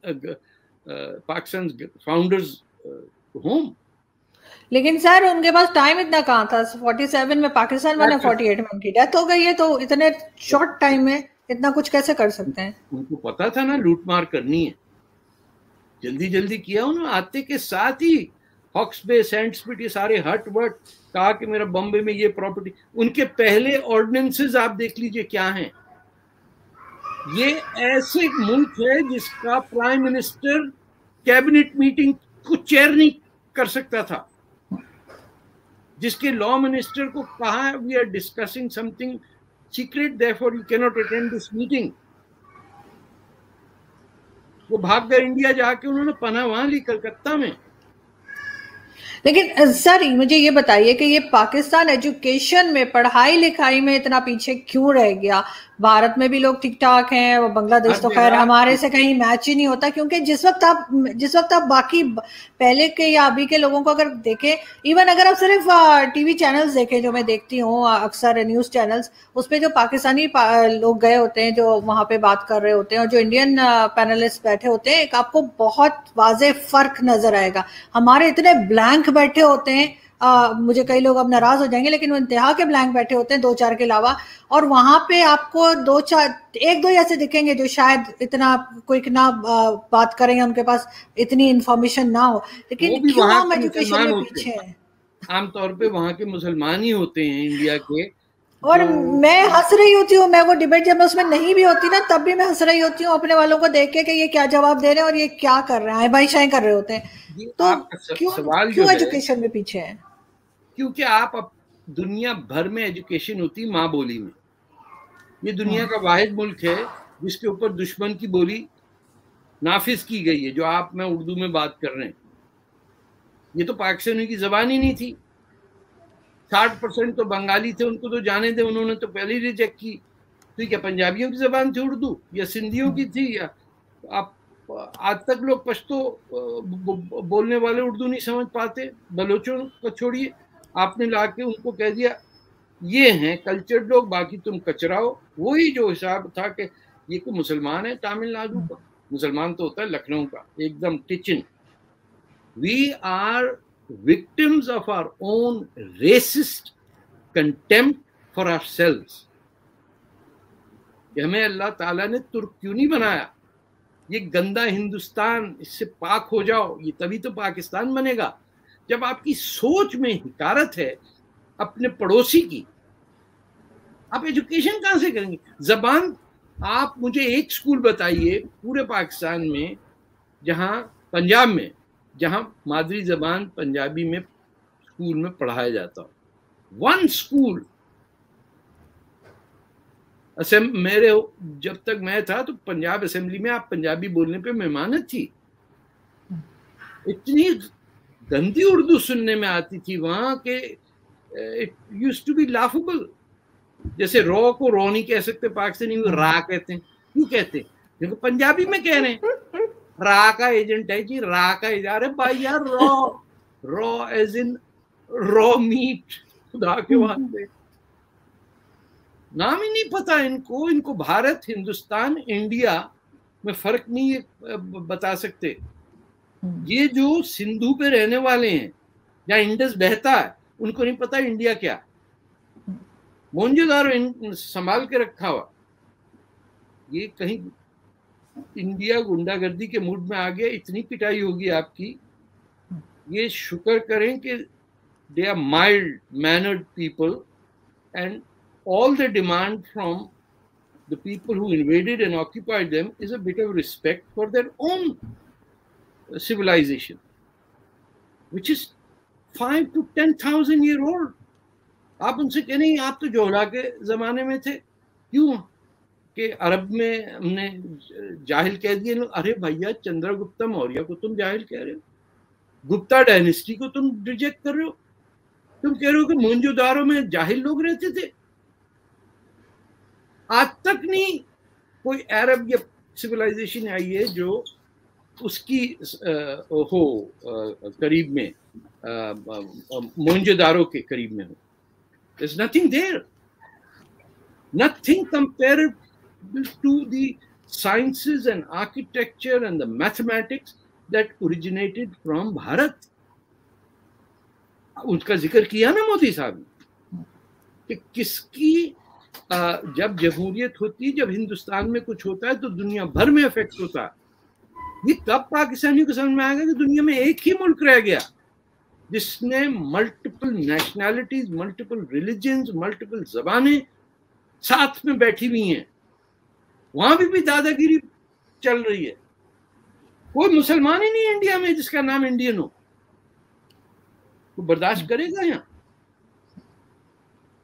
Pakistan founders home लेकिन सर उनके पास टाइम इतना कहाँ था? 47 में पाकिस्तान वाले 48 में उनकी डेथ हो गई है तो इतने शॉर्ट टाइम में इतना कुछ कैसे कर सकते हैं? उनको पता था ना लूट मार करनी है। जल्दी जल्दी किया उन्होंने आते के साथ ही हॉक्स बे सेंट्सपिट ये सारे हट वट कहा कि मेरा बॉम्बे में ये प्रॉपर्टी उनके पहले ऑर्डिनेंसेस आप देख लीजिए क्या हैं। ये ऐसे मुल्क है जिसका प्राइम मिनिस्टर कैबिनेट मीटिंग को चेयर नहीं कर सकता था। जिसके लॉ मिनिस्टर को कहा we are discussing something secret therefore you can not attend this meeting वो भाग गए इंडिया जाके, उन्होंने पना वहाँ ली कलकत्ता में। लेकिन सर, मुझे ये बताइए कि ये पाकिस्तान एजुकेशन में पढ़ाई लिखाई में इतना पीछे क्यों रह गया? भारत में भी लोग ठीक ठाक हैं और बांग्लादेश तो खैर हमारे से कहीं मैच ही नहीं होता क्योंकि जिस वक्त आप जिस वक्त आप बाकी पहले के या अभी के लोगों को अगर देखें इवन अगर आप सिर्फ़ टीवी चैनल्स देखें जो मैं देखती हूँ अक्सर न्यूज़ चैनल्स उस पर जो पाकिस्तानी पा, लोग गए होते हैं जो वहाँ पे बात कर रहे होते हैं और जो इंडियन पैनलिस्ट बैठे होते हैं एक आपको बहुत वाज फ़र्क नज़र आएगा। हमारे इतने ब्लैंक बैठे होते हैं आ, मुझे कई लोग अब नाराज़ हो जाएँगे लेकिन वो इंतहा के ब्लैंक बैठे होते हैं दो चार के अलावा। और वहाँ पे आपको दो चार एक दो ऐसे दिखेंगे जो शायद इतना कोई ना बात करेंगे उनके पास इतनी इंफॉर्मेशन ना हो। लेकिन क्यों हम एजुकेशन में पीछे हैं? आमतौर पे वहाँ के मुसलमान ही होते हैं इंडिया के। और मैं हंस रही होती हूँ मैं वो डिबेट जब मैं उसमें नहीं भी होती ना तब भी मैं हंस रही होती हूँ अपने वालों को देख के कि ये क्या जवाब दे रहे हैं और ये क्या कर रहे हैं भाई शाही कर रहे होते हैं। तो क्यों क्यों एजुकेशन में पीछे है? क्योंकि आप अब दुनिया भर में एजुकेशन होती माँ बोली में। ये दुनिया हाँ। का वाहिद मुल्क है जिसके ऊपर दुश्मन की बोली नाफिज की गई है जो आप मैं उर्दू में बात कर रहे हैं। ये तो पाकिस्तानी की जबान ही नहीं थी। साठ परसेंट तो बंगाली थे उनको तो जाने थे उन्होंने तो पहले ही रिजेक्ट की। तो क्या पंजाबियों की जबान थी उर्दू? या सिंधियों की थी? या आप आज तक लोग पश्तो बोलने वाले उर्दू नहीं समझ पाते। बलोचों को छोड़िए। आपने ला के उनको कह दिया, ये हैं कल्चर लोग, बाकी तुम कचराओ। वही जो हिसाब था कि ये कोई मुसलमान है तमिलनाडु का? मुसलमान तो होता है लखनऊ का, एकदम टिचिन we are victims of our own racist contempt for ourselves हमें अल्लाह ताला ने तुर्क क्यों नहीं बनाया? ये गंदा हिंदुस्तान, इससे पाक हो जाओ, ये तभी तो पाकिस्तान बनेगा। जब आपकी सोच में हिकारत है अपने पड़ोसी की, आप एजुकेशन कहाँ से करेंगे? जबान, आप मुझे एक स्कूल बताइए पूरे पाकिस्तान में, जहाँ पंजाब में, जहाँ मादरी जबान पंजाबी में स्कूल में पढ़ाया जाता हो। वन स्कूल मेरे जब तक मैं था तो पंजाब असेंबली में आप पंजाबी बोलने पे मेहमानत थी। इतनी गंदी उर्दू सुनने में आती थी वहाँ के it used to be laughable जैसे रॉ को रॉ नहीं कह सकते, पाकिस्तानी में रा कहते हैं। क्यों कहते हैं? देखो, पंजाबी में कह रहे हैं, रा का एजेंट है जी, रा का एजेंट। अरे भाई यार, raw raw as in raw meat खुदा के वास्ते। नाम ही नहीं पता इनको इनको भारत, हिंदुस्तान, इंडिया में फ़र्क नहीं बता सकते। ये जो सिंधु पे रहने वाले हैं या इंडस बहता है उनको नहीं पता इंडिया क्या मोन्जोदारो संभाल के रखा हुआ। ये कहीं इंडिया गुंडागर्दी के मूड में आ गया इतनी पिटाई होगी आपकी। ये शुक्र करें कि they are mild mannered people and all the demand from the people who invaded and occupied them is a bit of respect for their own civilization, which is five to ten thousand year old. आप उनसे कह नहीं आप तो जोहरा के जमाने में थे। क्यों? कि अरब में हमने जाहिल कह दिए अरे भैया चंद्रगुप्ता मौर्य को तुम जाहिल कह रहे हो। गुप्ता डायनेस्टी को तुम रिजेक्ट कर रहे हो। तुम कह रहे हो कि मोन्जोदारों में जाहिल लोग रहते थे। आज तक नहीं कोई अरब या सिविलाइजेशन आई है जो उसकी हो करीब में मोहनजेदारो के करीब में हो। Is nothing there nothing compare to the sciences and architecture and the mathematics that originated from Bharat उसका ज़िक्र किया ना मोदी साहब कि किसकी जब जमहूरियत होती, जब हिंदुस्तान में कुछ होता है तो दुनिया भर में अफेक्ट होता है। ये कब पाकिस्तानियों को समझ में आएगा कि दुनिया में एक ही मुल्क रह गया, जिसने multiple nationalities multiple religion multiple जबानें साथ में बैठी हुई हैं। वहाँ भी भी दादागिरी चल रही है। कोई मुसलमान ही नहीं इंडिया में, जिसका नाम इंडियन हो। वो बर्दाश्त करेगा यहाँ?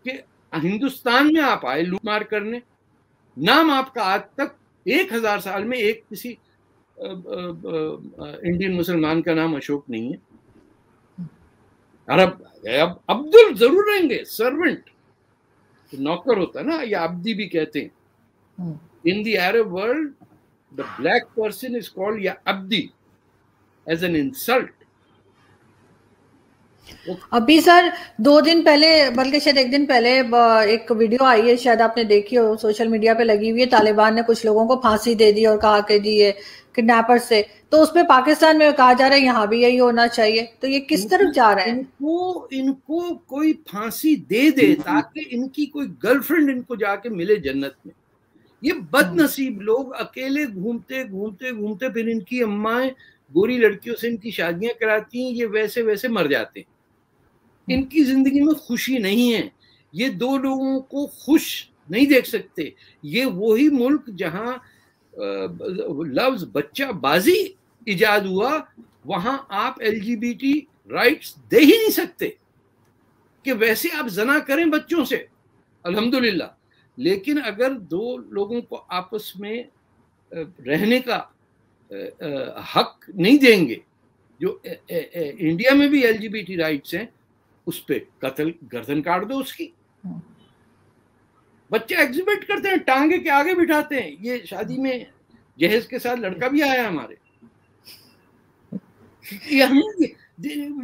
कि हिंदुस्तान में आप आए लूट मार करने, नाम आपका आज तक एक हज़ार साल में एक किसी इंडियन मुसलमान का नाम अशोक नहीं है। अरब अब अब्दुल ज़रूर रहेंगे सर्वेंट तो नौकर होता ना या अब्दी भी कहते हैं। In the Arab world the black person is called या अब्दी एज एन इंसल्ट अभी सर दो दिन पहले बल्कि शायद एक दिन पहले एक वीडियो आई है शायद आपने देखी हो सोशल मीडिया पे लगी हुई है तालिबान ने कुछ लोगों को फांसी दे दी और कहा कि जी ये किडनैपर से। तो उसमें पाकिस्तान में कहा जा रहा है यहाँ भी यही होना चाहिए। तो ये किस तरफ़ जा रहा है? इनको इनको कोई फांसी दे दे ताकि इनकी कोई गर्लफ्रेंड इनको जाके मिले जन्नत में। ये बदनसीब लोग अकेले घूमते घूमते घूमते फिर इनकी अम्माएँ गोरी लड़कियों से इनकी शादियाँ कराती हैं ये वैसे वैसे मर जाते हैं। इनकी ज़िंदगी में खुशी नहीं है। ये दो लोगों को खुश नहीं देख सकते। ये वही मुल्क जहाँ लफ्ज बच्चा बाजी इजाद हुआ वहाँ आप एलजीबीटी राइट्स दे ही नहीं सकते कि वैसे आप जना करें बच्चों से अल्हम्दुलिल्लाह लेकिन अगर दो लोगों को आपस में रहने का हक नहीं देंगे जो ए, ए, ए, इंडिया में भी एलजीबीटी राइट्स हैं उस पर कत्ल गर्दन काट दो उसकी हाँ। बच्चे एग्जिबिट करते हैं टांगे के आगे बिठाते हैं। ये शादी में जहेज के साथ लड़का भी आया हमारे।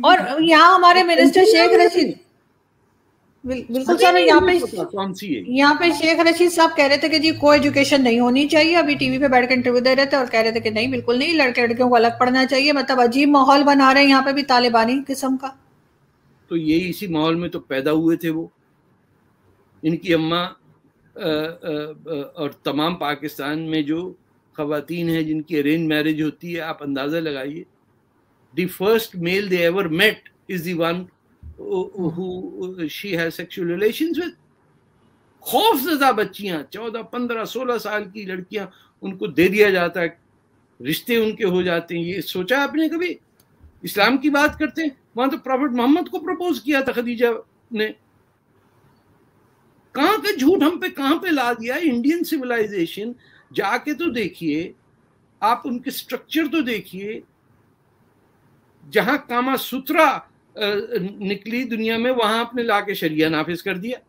और यहाँ हमारे मिनिस्टर शेख रशीद। बिल्कुल सर यहाँ पे कौन सी है? यहाँ पे शेख रशीद साहब कह रहे थे कि जी को एजुकेशन नहीं होनी चाहिए। अभी टीवी पे बैठ कर इंटरव्यू दे रहे थे और कह रहे थे कि नहीं बिल्कुल नहीं लड़के लड़कियों को अलग पढ़ना चाहिए। मतलब अजीब माहौल बना रहे हैं यहाँ पे भी तालिबानी किस्म का। तो यही इसी माहौल में तो पैदा हुए थे वो। इनकी अम्मा और तमाम पाकिस्तान में जो खातन हैं, जिनकी अरेंज मैरिज होती है, आप अंदाज़ा लगाइए। The first male they ever met is the one who she has sexual relations with. खौफ ज़दा बच्चियाँ, चौदह, पंद्रह, सोलह साल की लड़कियाँ, उनको दे दिया जाता है। रिश्ते उनके हो जाते हैं। ये सोचा आपने कभी? इस्लाम की बात करते हैं। वहाँ तो प्रॉफिट मोहम्मद को प्रपोज किया था, खदीजा ने। कहाँ के झूठ हम पे कहाँ पे ला दिया? इंडियन सिविलाइजेशन जाके तो देखिए, आप उनके स्ट्रक्चर तो देखिए, जहाँ कामा सुथरा निकली दुनिया में, वहाँ आपने लाके शरिया नाफिज कर दिया।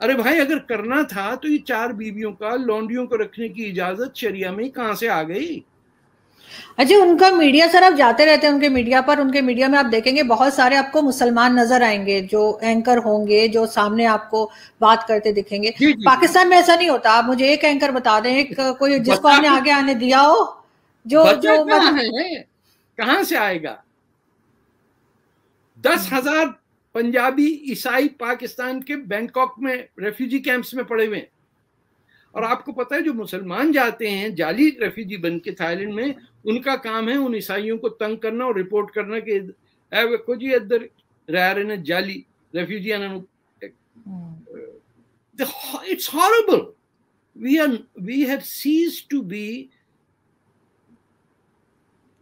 अरे भाई, अगर करना था तो ये चार बीवियों का लौंडियों को रखने की इजाज़त शरिया में कहाँ से आ गई? अजय उनका मीडिया सर आप जाते रहते हैं उनके मीडिया पर उनके मीडिया में आप देखेंगे बहुत सारे आपको मुसलमान नज़र आएँगे जो एंकर होंगे जो सामने आपको बात करते दिखेंगे। जी, जी, पाकिस्तान में ऐसा नहीं होता। आप मुझे एक एंकर बता दें एक कोई जिसको आपने आगे आने दिया हो जो जो मतलब कहाँ से आएगा? दस हज़ार पंजाबी ईसाई पाकिस्तान के बैंकॉक में रेफ्यूजी कैंप्स में पड़े हुए और आपको पता है जो मुसलमान जाते हैं जाली रेफ्यूजी बन के थाईलैंड में उनका काम है उन ईसाइयों को तंग करना और रिपोर्ट करना कि वेखो जी इधर रह रहे हैं जाली refugee it's horrible we are we have cease to be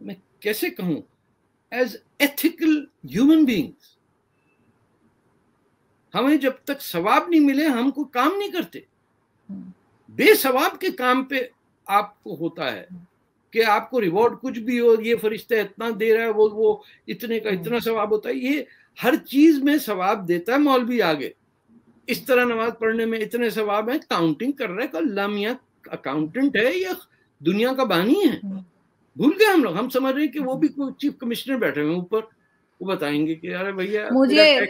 मैं कैसे कहूँ एज एथिकल ह्यूमन बींग्स हमें जब तक सवाब नहीं मिले हम कोई काम नहीं करते। बेसवाब के काम पे आपको होता है कि आपको रिवॉर्ड कुछ भी हो ये फरिश्ता इतना दे रहा है वो वो इतने का इतना सवाब होता है ये हर चीज़ में सवाब देता है मौलवी आगे। इस तरह नमाज़ पढ़ने में इतने सवाब है काउंटिंग कर रहे है लामिया अकाउंटेंट है या दुनिया का बानी है। भूल गए हम लोग हम समझ रहे हैं कि वो भी कोई चीफ कमिश्नर बैठे हुए ऊपर वो बताएँगे कि अरे भैया मुझे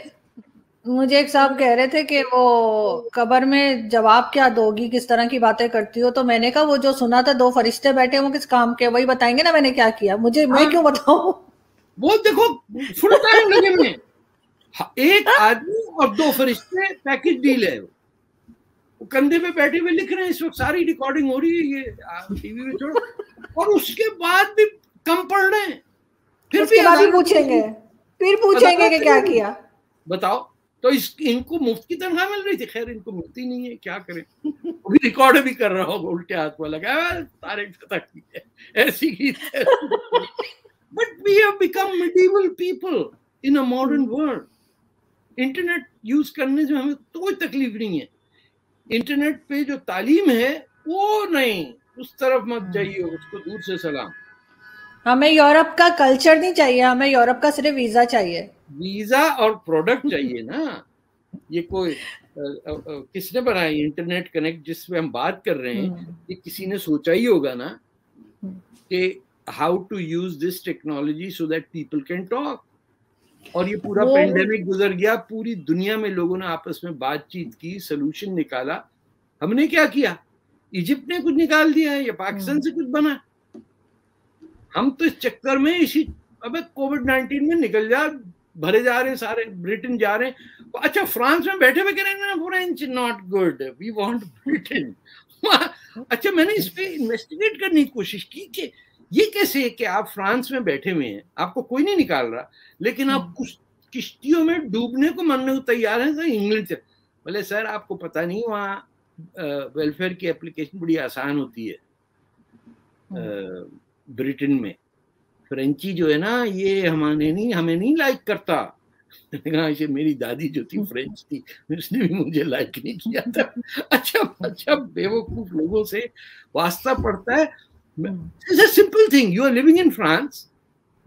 मुझे एक साहब कह रहे थे कि वो कबर में जवाब क्या दोगी किस तरह की बातें करती हो? तो मैंने कहा वो जो सुना था दो फरिश्ते बैठे वो किस काम के वही बताएँगे ना मैंने क्या किया। मुझे मैं हाँ। क्यों बताऊँ? वो देखो फुल टाइम लगे में। हाँ, एक आदमी और दो फरिश्ते पैकेज डील है। वो कंधे पे बैठे हुए लिख रहे हैं इस वक्त सारी रिकॉर्डिंग हो रही है ये टीवी में छोड़। और उसके बाद भी कम पढ़ रहे हैं। फिर भी पूछेंगे। फिर पूछेंगे कि क्या किया? बताओ। तो इस इनको मुफ़्त की तनख्वाह मिल रही थी? खैर इनको मिलती नहीं है क्या करें? अभी रिकॉर्ड भी कर रहा होगा उल्टे हाथ वाला क्या तारीफ़ तक है ऐसी ही। But we have become medieval people in a modern world. Internet use करने से हमें कोई तकलीफ़ नहीं है। इंटरनेट पे जो तालीम है वो नहीं। उस तरफ़ मत हम्म। जाइए उसको दूर से सलाम। हमें यूरोप का कल्चर नहीं चाहिए हमें यूरोप का सिर्फ़ वीज़ा चाहिए। वीज़ा और प्रोडक्ट चाहिए ना। ये कोई अ, अ, अ, किसने बनाया इंटरनेट कनेक्ट जिसपे हम बात कर रहे हैं हम्म, ये किसी ने सोचा ही होगा ना हम्म। कि how to use this technology so that people can talk और ये पूरा पेंडेमिक गुजर गया पूरी दुनिया में लोगों ने आपस में बातचीत की सोल्यूशन निकाला। हमने क्या किया? इजिप्ट ने कुछ निकाल दिया है या पाकिस्तान हम्म। से कुछ बना। हम तो इस चक्कर में इसी अबे कोविड नाइनटीन में निकल जा भरे जा रहे हैं सारे ब्रिटेन जा रहे हैं। अच्छा फ्रांस में बैठे हुए कह रहे हैं French not good we want Britain अच्छा मैंने इस पे इन्वेस्टिगेट करने की कोशिश की कि ये कैसे है कि आप फ्रांस में बैठे हुए हैं आपको कोई नहीं निकाल रहा लेकिन आप कुछ किश्तियों में डूबने को मानने को तैयार हैं तो इंग्लैंड से। बोले सर आपको पता नहीं वहाँ वेलफेयर की एप्लीकेशन बड़ी आसान होती है ब्रिटेन में। फ्रेंची जो है ना, ये हमारे नहीं, हमें नहीं लाइक करता ऐसे मेरी दादी जो थी फ्रेंच थी, उसने भी मुझे लाइक नहीं किया था अच्छा अच्छा बेवकूफ़ लोगों से वास्ता पड़ता है It's a simple thing. You are living in France.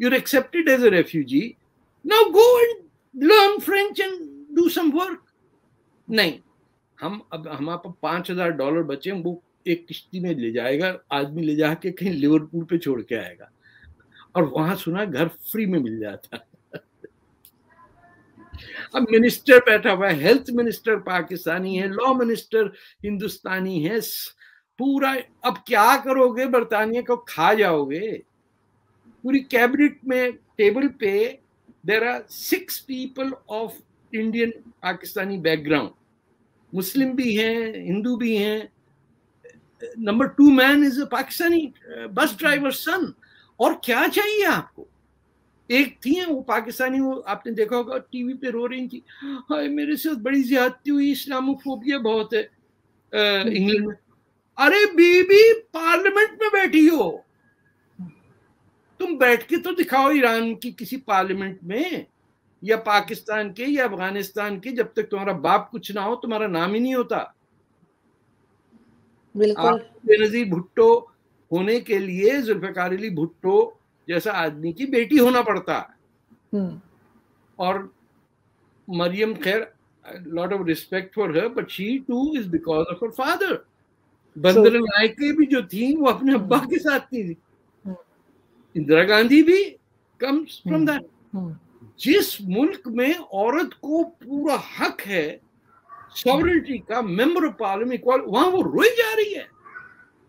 You're accepted as a refugee. Now go and learn French and do some work. नहीं, हम, अब हमारे पास पाँच हज़ार डॉलर बचे, वो एक किश्ती में ले जाएगा, आदमी ले जाके कहीं लिवरपूल पे छोड़ के आएगा और वहाँ सुना घर फ्री में मिल जाता। अब मिनिस्टर बैठा हुआ है, हेल्थ मिनिस्टर पाकिस्तानी है, लॉ मिनिस्टर हिंदुस्तानी है पूरा, अब क्या करोगे बरतानिया को खा जाओगे? पूरी कैबिनेट में, टेबल पे there are six people of Indian Pakistani background Muslim भी हैं, हिंदू भी हैं। Number two man is a Pakistani bus driver son और क्या चाहिए आपको? एक थी वो पाकिस्तानी वो आपने देखा होगा टीवी पे रो रही थी। हाय मेरे साथ बड़ी ज्यादती हुई इस्लामोफोबिया बहुत है अ, इंग्लैंड में। अरे बीबी पार्लियामेंट में बैठी हो। तुम बैठ के तो दिखाओ ईरान की किसी पार्लियामेंट में या पाकिस्तान के या अफ़गानिस्तान के जब तक तुम्हारा बाप कुछ ना हो तुम्हारा नाम ही नहीं होता। बिल्कुल। बेनजीर भुट्टो होने के लिए जुल्फकार अली भुट्टो जैसा आदमी की बेटी होना पड़ता है। हम्म, और मरियम खैर lot of respect for her but she too is because of her father Bandaranaike भी जो थी वो अपने अब्बा के साथ थी। हम्म। इंदिरा गांधी भी comes from hmm. That hmm, जिस मुल्क में औरत को पूरा हक है सॉवरिटी का मेंबर ऑफ़ पार्लियामेंट इक्वल वहाँ वो रोई जा रही है।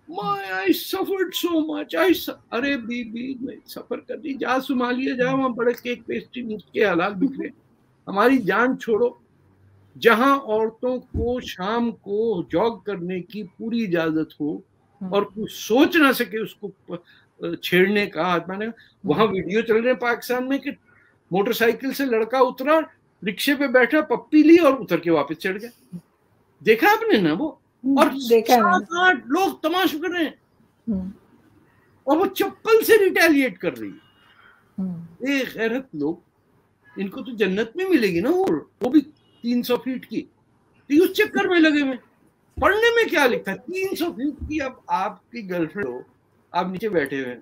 My I suffered so much I अरे बीबी मैं सफ़र कर दी। जा सोमालिया जा वहाँ बड़े केक पेस्ट्री के हालात बिखरे। हमारी जान छोड़ो। जहाँ औरतों को शाम को जॉग करने की पूरी इजाज़त हो और कुछ सोच ना सके उसको छेड़ने का माने वहाँ वीडियो चल रहे हैं पाकिस्तान में कि मोटरसाइकिल से लड़का उतरा रिक्शे पे बैठा पप्पी ली और उतर के वापस चढ़ गया। देखा आपने ना वो? और देखा सात लोग तमाश कर रहे हैं। हम्म, और वो चप्पल से रिटेलिएट कर रही है। हम्म, ये गैरत लोग इनको तो जन्नत में मिलेगी ना और वो भी तीन सौ फीट की। तो उस चक्कर में लगे हुए। पढ़ने में क्या लिखा है? तीन सौ फीट की अब आपकी गर्लफ्रेंड हो आप नीचे बैठे हुए हैं।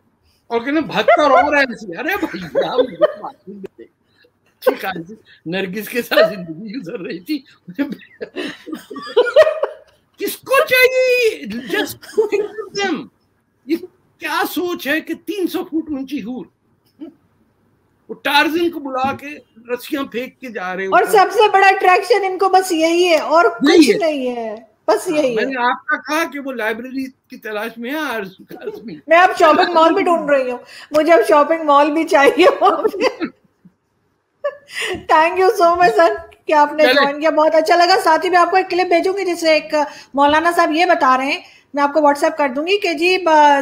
और कहना भत्ता रो रहा है। अरे भैया है नरगिस के साथ ज़िंदगी गुजर रही थी। किसको चाहिए जस्ट देम ये क्या सोच है कि 300 फुट ऊँची हूर? वो टार्जन को बुला के रस्सियाँ फेंक के जा रहे और सबसे बड़ा अट्रैक्शन इनको बस यही है और यही कुछ है। नहीं है बस यही है। मैंने आपका कहा कि वो लाइब्रेरी की तलाश में है आरज़ू काज़मी। मैं अब शॉपिंग मॉल भी ढूंढ रही हूँ। मुझे अब शॉपिंग मॉल भी चाहिए। Thank you so much sir कि आपने ज्वाइन किया बहुत अच्छा लगा। साथ ही मैं आपको एक क्लिप भेजूँगी जिससे एक मौलाना साहब ये बता रहे हैं। मैं आपको व्हाट्सएप कर दूँगी कि जी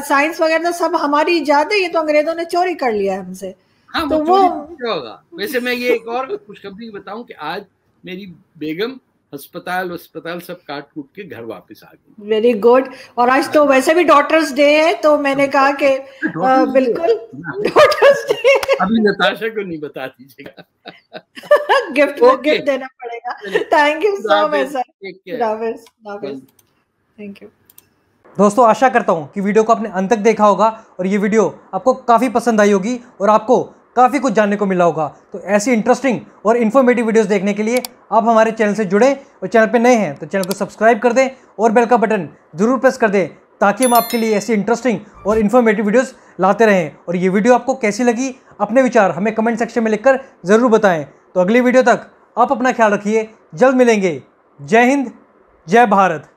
साइंस वगैरह तो सब हमारी ईजाद है ये तो अंग्रेज़ों ने चोरी कर लिया है हमसे। हाँ तो वो वो- होगा? वैसे मैं ये एक और खुशखबरी बताऊँ कि आज मेरी बेगम अस्पताल अस्पताल सब काट कूट के घर वापस आ गई वेरी गुड और आज तो वैसे भी डॉटर्स डे है तो मैंने कहा कि बिल्कुल डॉटर्स डे अभी नताशा को नहीं बता दीजिएगा। Gift okay. गिफ्ट देना पड़ेगा। Thank you so much sir thank you दोस्तों आशा करता हूँ कि वीडियो को आपने अंत तक देखा होगा और ये वीडियो आपको काफ़ी पसंद आई होगी और आपको काफ़ी कुछ जानने को मिला होगा। तो ऐसी इंटरेस्टिंग और इन्फॉर्मेटिव वीडियोस देखने के लिए आप हमारे चैनल से जुड़ें और चैनल पे नए हैं तो चैनल को सब्सक्राइब कर दें और बेल का बटन ज़रूर प्रेस कर दें ताकि हम आपके लिए ऐसी इंटरेस्टिंग और इन्फॉर्मेटिव वीडियोज़ लाते रहें। और ये वीडियो आपको कैसी लगी, अपने विचार हमें कमेंट सेक्शन में लिखकर ज़रूर बताएँ। तो अगली वीडियो तक आप अपना ख्याल रखिए। जल्द मिलेंगे। जय हिंद, जय भारत।